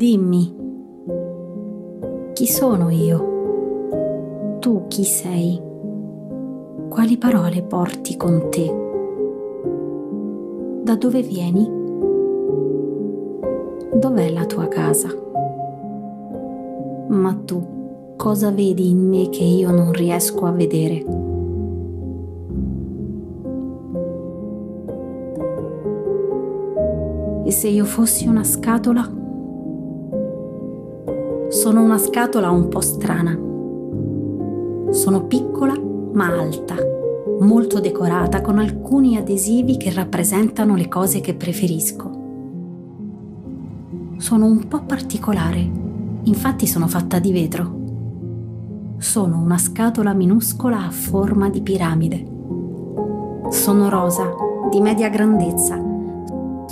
Dimmi, chi sono io? Tu chi sei? Quali parole porti con te? Da dove vieni? Dov'è la tua casa? Ma tu cosa vedi in me che io non riesco a vedere? E se io fossi una scatola? Sono una scatola un po' strana. Sono piccola ma alta, molto decorata con alcuni adesivi che rappresentano le cose che preferisco. Sono un po' particolare, infatti sono fatta di vetro. Sono una scatola minuscola a forma di piramide. Sono rosa, di media grandezza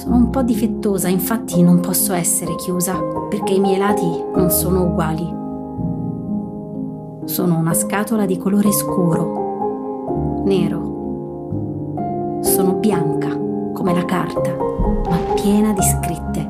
sono un po' difettosa, infatti non posso essere chiusa perché i miei lati non sono uguali. Sono una scatola di colore scuro, nero. Sono bianca come la carta, ma piena di scritte.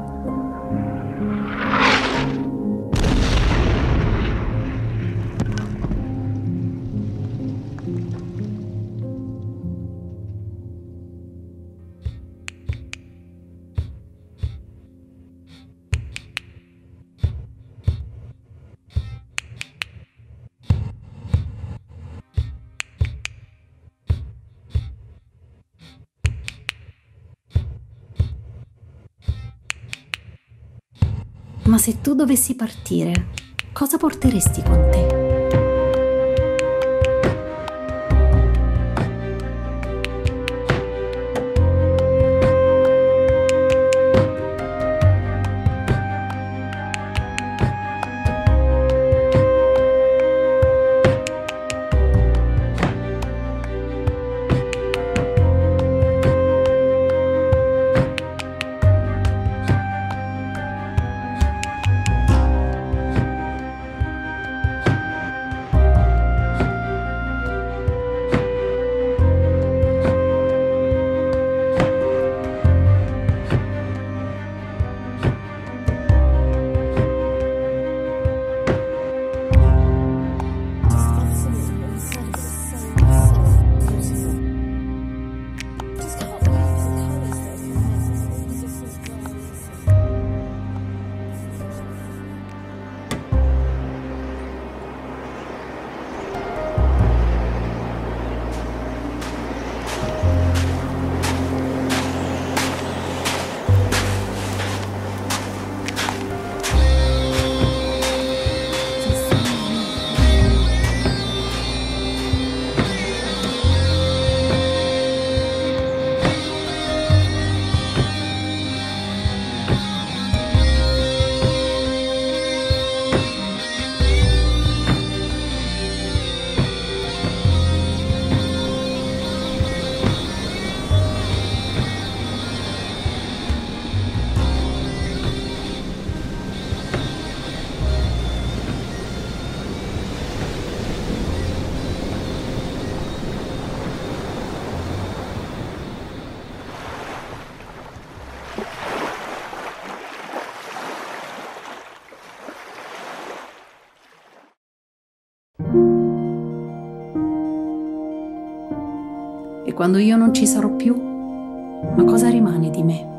Ma se tu dovessi partire, cosa porteresti con te? Quando io non ci sarò più, ma cosa rimane di me?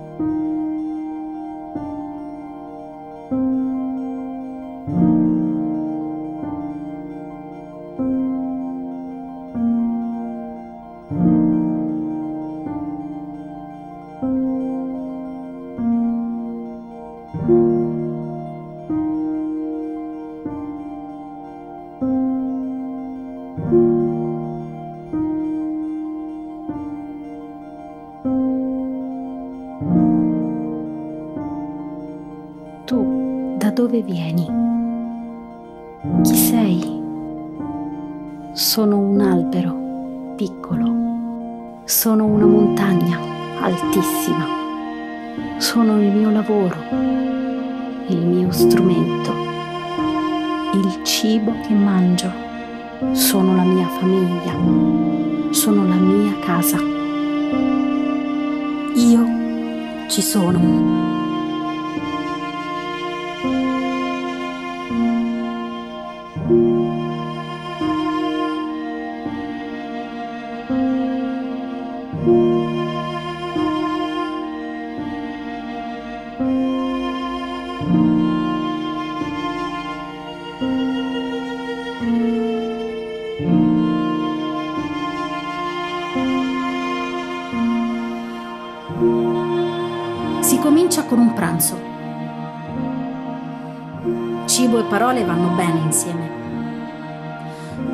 Tu da dove vieni? Chi sei? Sono un albero piccolo. Sono una montagna altissima. Sono il mio lavoro, il mio strumento, il cibo che mangio. Sono la mia famiglia. Sono la mia casa. Io ci sono. Con un pranzo. Cibo e parole vanno bene insieme.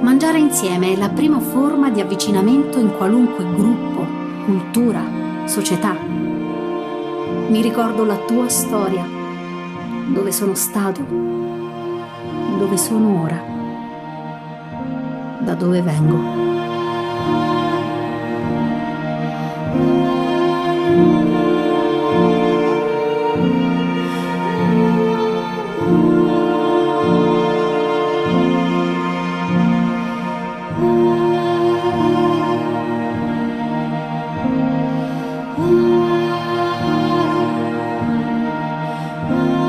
Mangiare insieme è la prima forma di avvicinamento in qualunque gruppo, cultura, società. Mi ricordo la tua storia, dove sono stato, dove sono ora, da dove vengo. Oh,